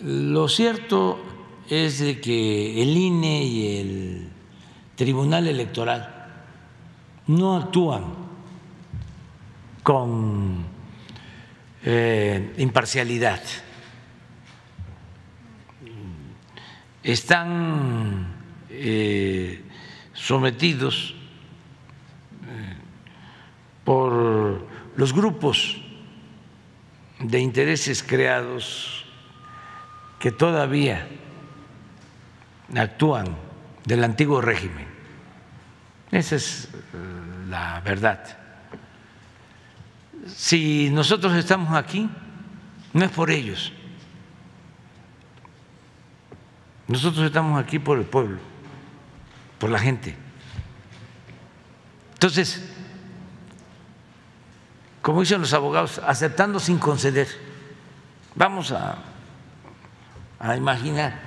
Lo cierto es de que el INE y el Tribunal Electoral no actúan con eh, imparcialidad. Están eh, sometidos eh, por los grupos de intereses creados que todavía actúan del antiguo régimen. Esa es eh, la verdad. Si nosotros estamos aquí, no es por ellos. Nosotros estamos aquí por el pueblo, por la gente. Entonces, como dicen los abogados, aceptando sin conceder. Vamos a, a imaginar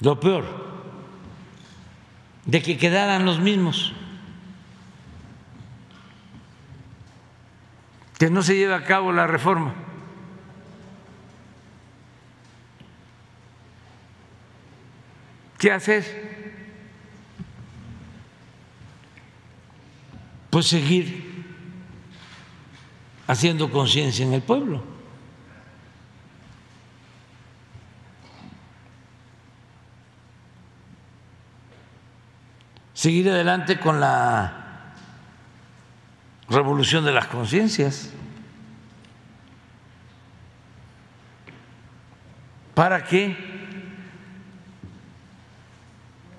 lo peor, de que quedaran los mismos, que no se lleve a cabo la reforma. ¿Qué hacer? Pues seguir haciendo conciencia en el pueblo. Seguir adelante con la revolución de las conciencias para que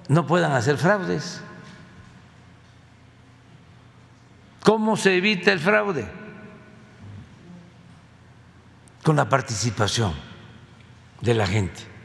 no puedan hacer fraudes. ¿Cómo se evita el fraude? Con la participación de la gente.